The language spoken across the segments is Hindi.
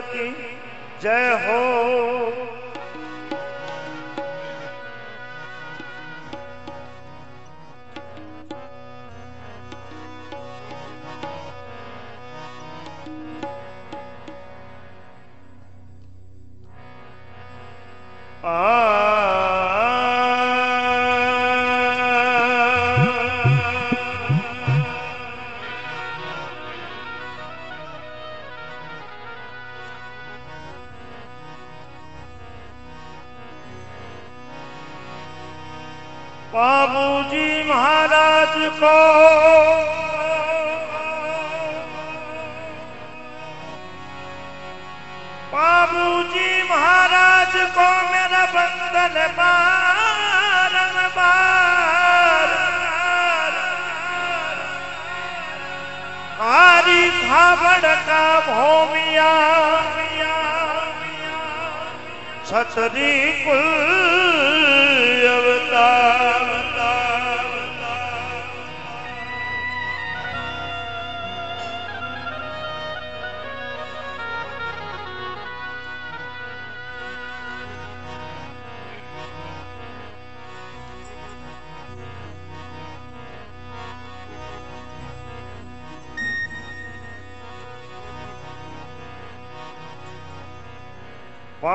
की जय हो। छतरी कुल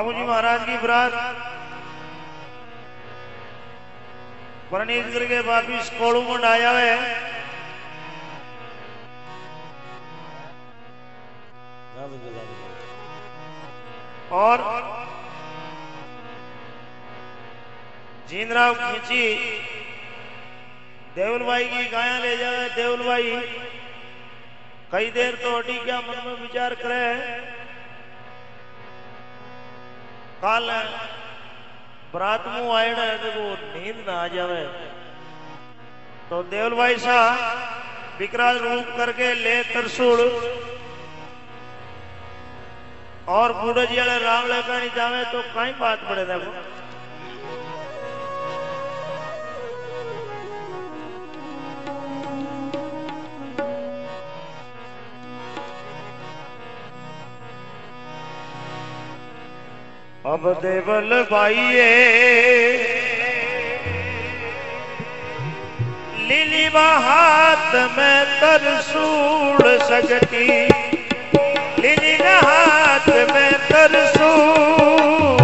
बाबूजी महाराज की बरात। परनीत करके वापिस कोड़ू मंड आया है। और जींदराव खींची। देवल भाई की गाया ले जावे देवल भाई। कई देर तो हटी क्या मन में विचार करे। काल बरात मुँह आयड़ा है तो नींद ना आ जावे। तो देवल भाई साहब विकराल रूप करके ले तरसूल और बूढ़े जी राम लेकर जावे तो कहीं बात पड़े देखो? अब देवल भाइये लिली हाथ में तरसूल सकती लिली हाथ में तरसूल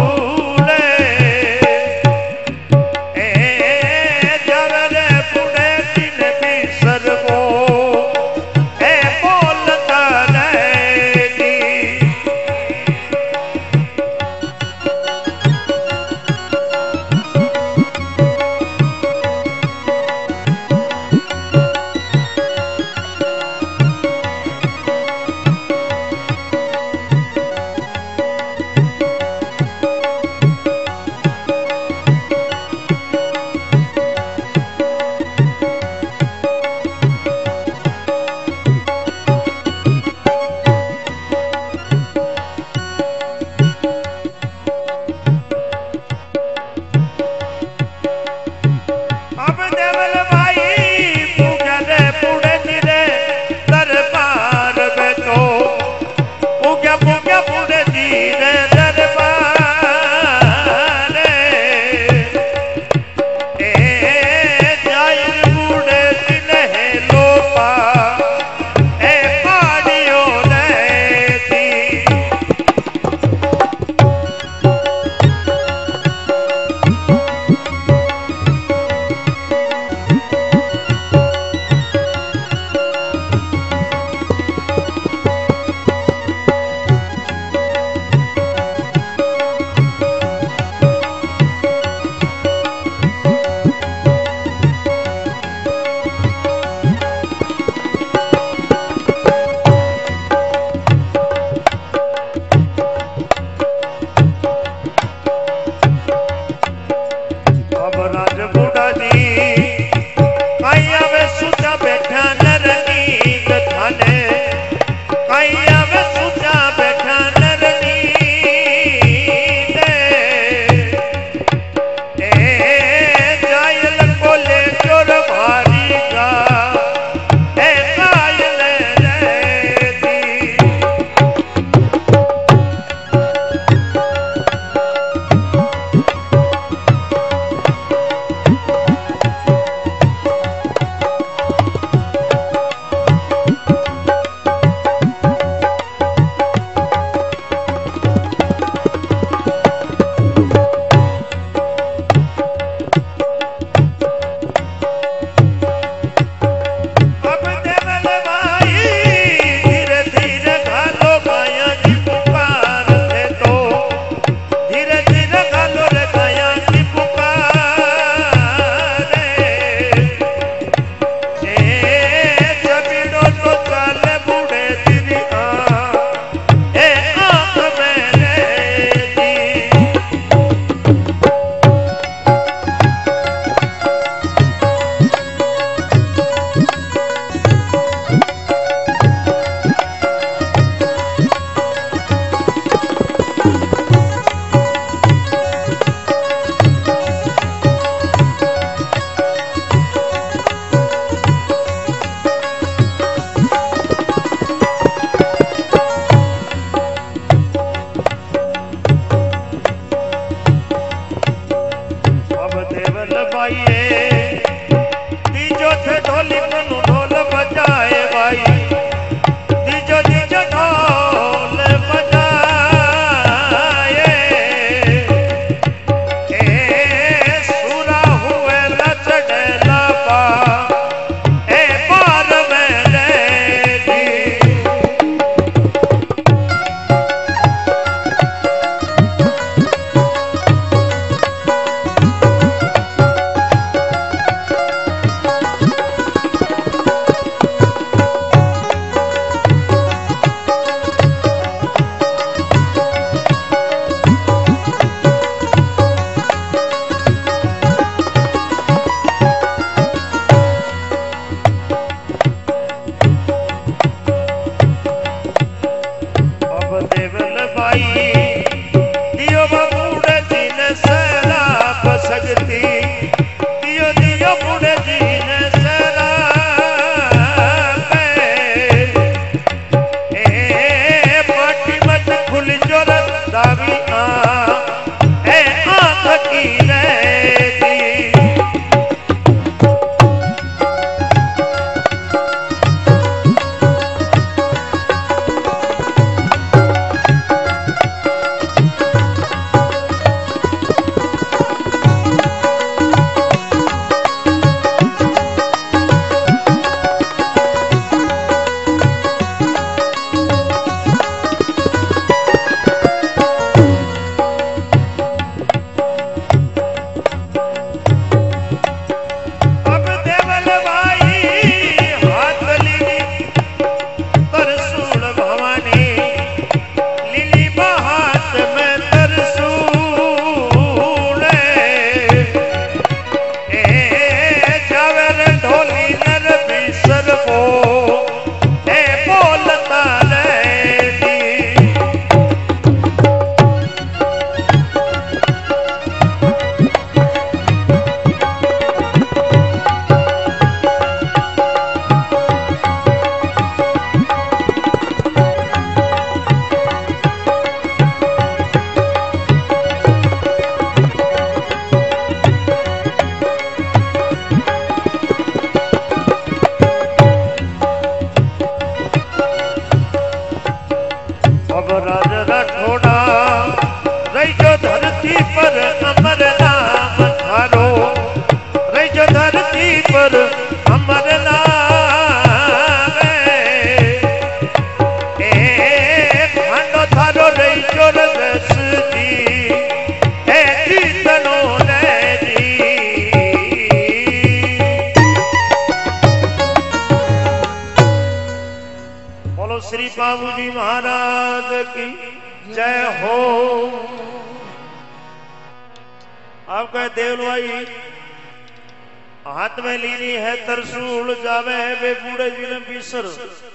बिसर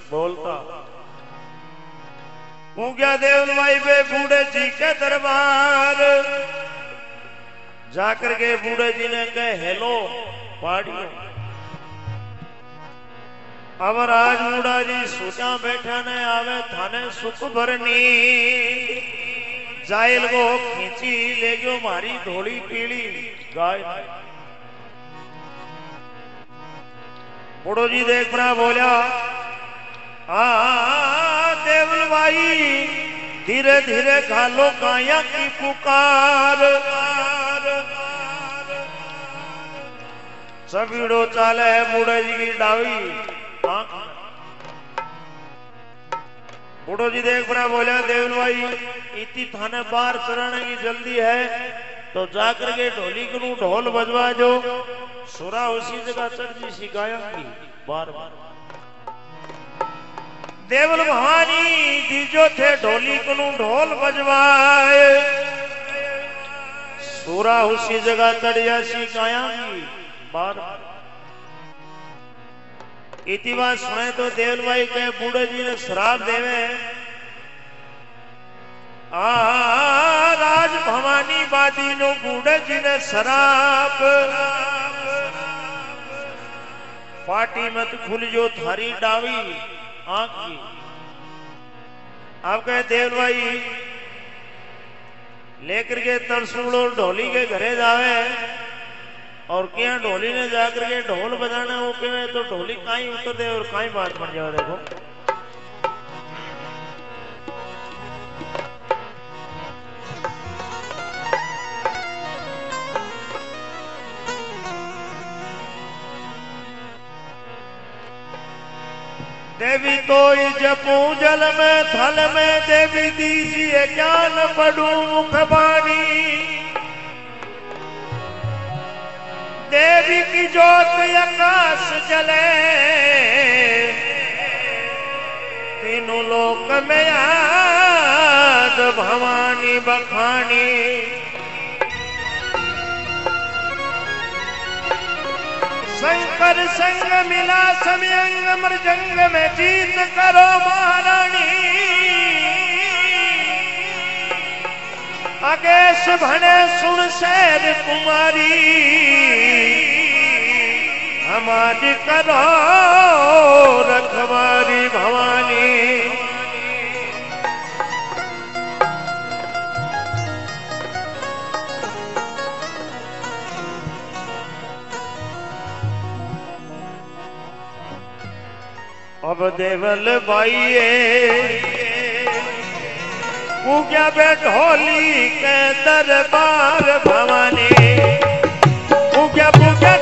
बोलता। हूँ क्या देवल भाई बूढ़े जी के दरबार। जाकर के बूढ़े जी ने कहे, हेलो, पाड़ियो। अब राज मुड़ा जी सोचा बैठा ने आवे थाने सुख भरनी। जायल को खींची, ले गयो मारी धोली पीली, गाय। बुढ़ो जी देख पड़ा बोलिया आ देवल भाई धीरे धीरे घालो काया की पुकार सबीड़ो चाले है बूढ़े जी की डावी बूढ़ो जी देख पड़ा बोला देवल भाई इतनी थाने बाहर चढ़ने की जल्दी है तो जाकर के ढोली करूँ, ढोल बजवा जो। सुरा उसी जगह चढ़ जी सिखाएँगी बार बार। देवल भवानी दीजो थे, ढोली करूँ, ढोल बजवाए। सुरा उसी जगह चढ़ जा सिखाएँगी बार बार। इति सुने तो देवल भाई के बूढ़े जी ने शराब देवे। आ राज भवानी बादी जी ने शराब पार्टी मत खुल जो थारी डावी आँख। की आप कहे देवल भाई, लेकर के तरसूल और ढोली के घरे जावे, और क्या ढोली ने जाकर के ढोल बजाना हो के तो ढोली कहीं उतर दे और कहीं बात बन जाओ, देखो। देवी तो जपू जल में, थल में देवी दीजिए ज्ञान पढ़ू मुख बाणी। देवी की ज्योत आकाश जले। तीनों लोक में याद भवानी बखानी। शंकर संग मिला समयंग मृजंग में जीत करो महारानी। अगेश भने सुन शैर कुमारी। हमारी करो रखवारी भवानी। अब देवल भाइये पूजा बैठोली के दरबार भवानी। पूजा पूजा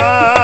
का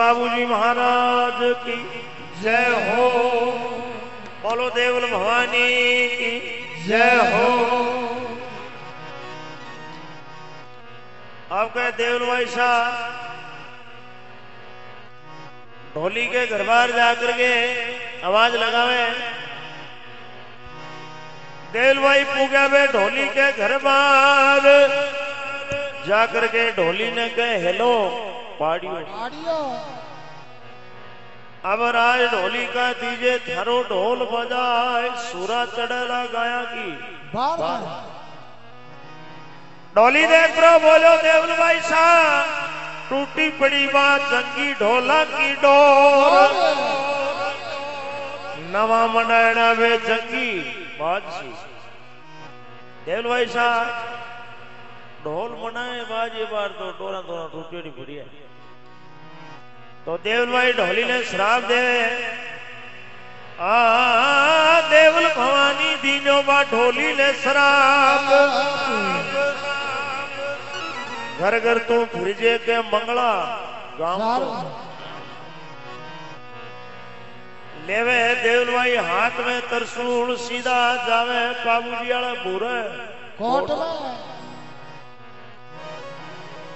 बाबूजी महाराज की। जय हो। बोलो देवल भवानी की जय हो। आपका देवल भाई साहब, ढोली के घर बार जाकर के आवाज़ लगावे। देवल भाई पूगा में ढोली के घर बार जाकर के ढोली ने कहे, हेलो पाड़ियो। अब राज ढोली का दीजे थारो ढोल बजाए सूरा चढ़ेला गाया की। ढोली देख रो बोलो देवल भाई साहब टूटी पड़ी बात जंगी ढोला की डोर। नवा मनाना वे जंगी बाजी देवल भाई साहब ढोल मनाए बाजे बार तो डोरा डोरा टूटी पड़ी है। तो देवल भाई ढोली ने श्राप दे। आ देवल भवानी दीनो बा ढोली ने श्राप। घर घर तू फिरजे के मंगला गाँव को लेवे देवलवाई हाथ में तरसूल सीधा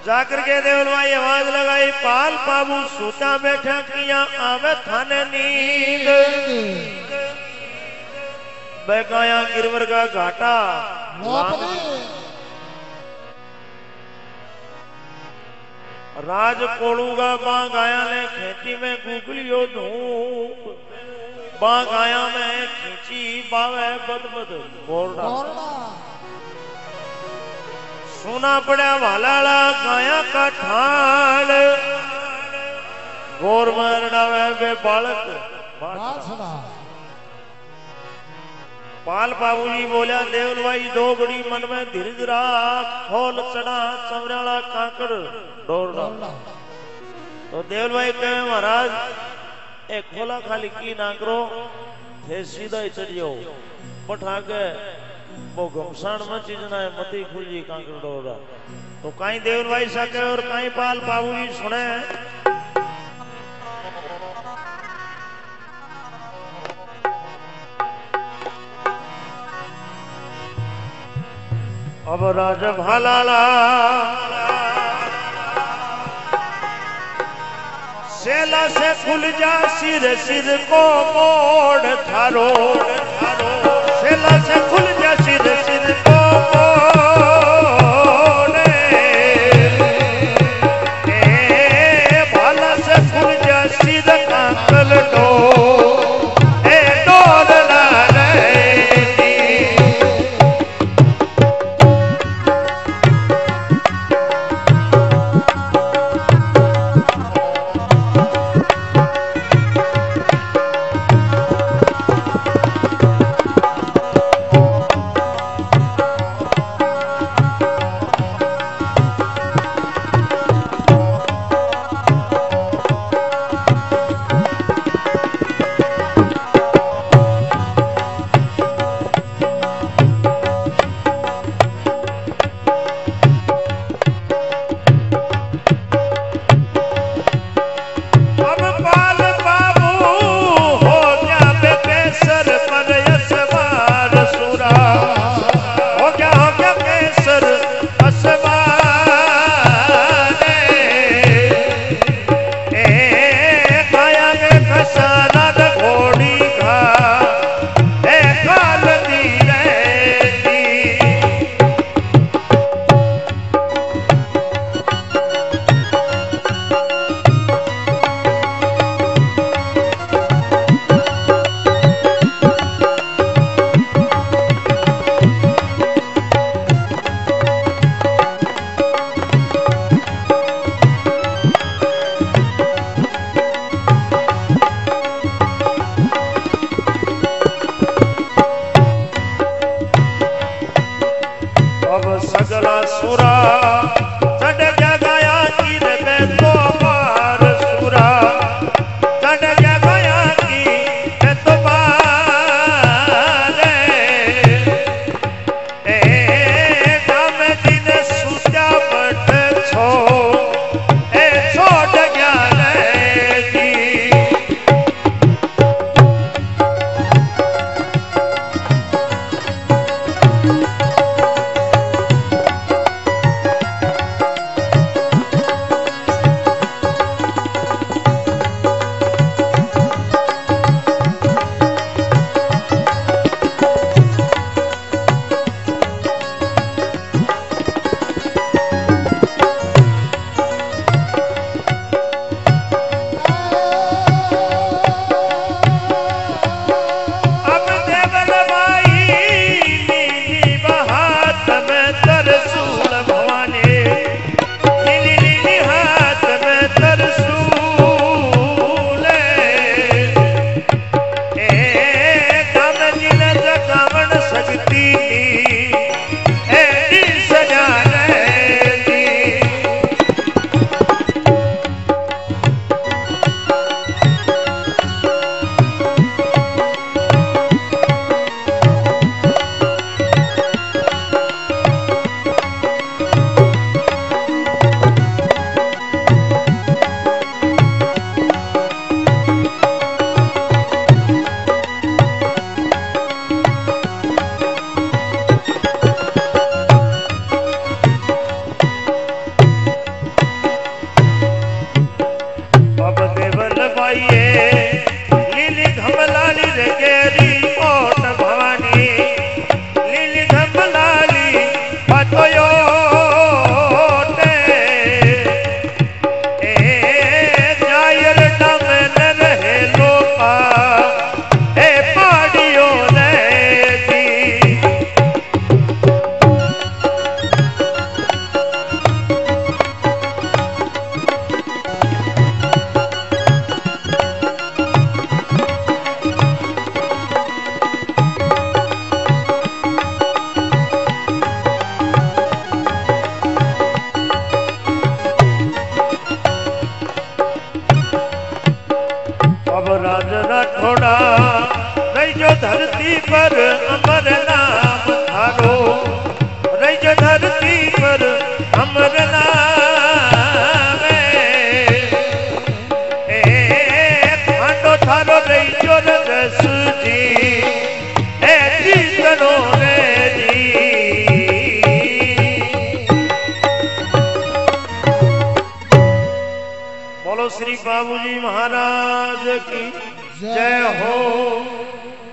जाकर के देवलवाई आवाज़ लगाई पाल बाबू सोचा बैठा किया आवे थाने नींद। बकाया गिरवर का घाटा। राज कोड़ूगा बां गाया ने खेती में गुगलियो धूप। बां गाया में खींची बावे बद बद गोरडा कोरडा सुना पड़ा वालाला गाया का ठाल गोर मरडावे बे बालक पाल बाबूजी बोलिया देवलवाई दो बड़ी मन में धीरज राख खोल चढ़ा चमराला काकड़ तो देवलवाई कहे महाराज एक खोला खाली की ना करो थे सीधा ही चढ़ जाओ पठा के वो घमसाण में चीज़ ना है मती खुजी कांकड़ डोरा तो कहीं देवलवाई सके और कहीं पाल बाबूजी सुने अब राज भालाला सेला से खुल जा सिर सिर को मोड़ थारो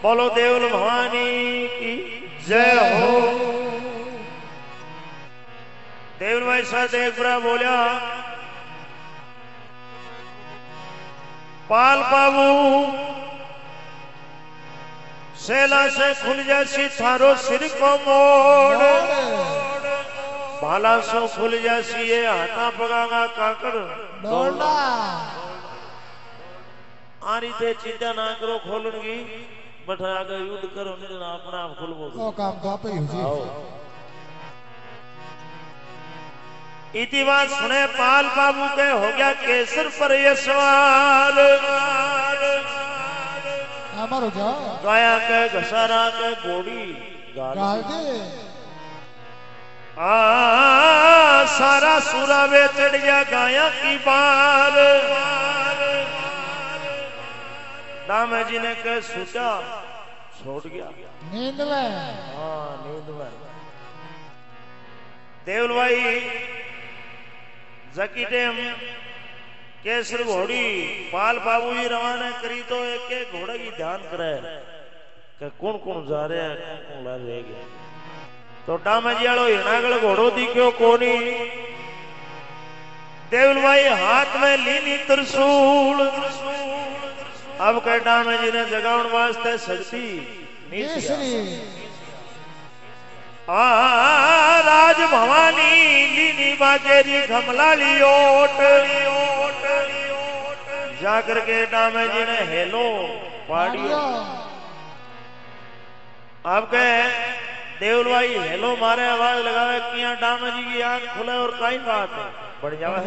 बोलो देवल भवानी की जय हो। देवल भाई साहब एक बार बोलिया पाल बाबू सेला से खुल जैसी थारो सिर को मोड़। भाला सो खुल जैसी ये हाथा पगागा काकर दौड़ा आरी ते चिंता ना करो खोलूँगी। બટ આગળ યુદ્ધ કરો ને આપણા આપ ખોલવો કો કામ તો આપે છે आओ इति बात सुने पाल बाबू के हो गया केसर पर ये सवाल અમારો જા गाया के घसारा के घोड़ी गाल ગાલ દે आ सारा सुरावे चढ़ गया गाया की बार दामे जी ने कह सूचा छोड़ गया નીંદ में हाँ नींद में देवल भाई जकी टेम केसर घोड़ी पाल बाबू जी रवाना करी तो एक एक घोड़े की ध्यान करे कि कौन कौन जा रहे हैं कौन कौन ला रह गए तो डामजियाड़ो हिणागड़ घोड़ो दिखो कोनी देवल भाई हाथ में लीनी त्रिशूल अब कटाण जी ने जगाउन वास्ते शक्ति आ राज भवानी लीनी बाजेरी खमला लियोट जाकर के डामे जी ने हेलो पाड़ियो। अब कहे देवलवाई हेलो मारे आवाज़ लगावे किया डामे जी की आँख खुले और कहीं बात है? बढ़ जावा।